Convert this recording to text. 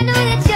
I know that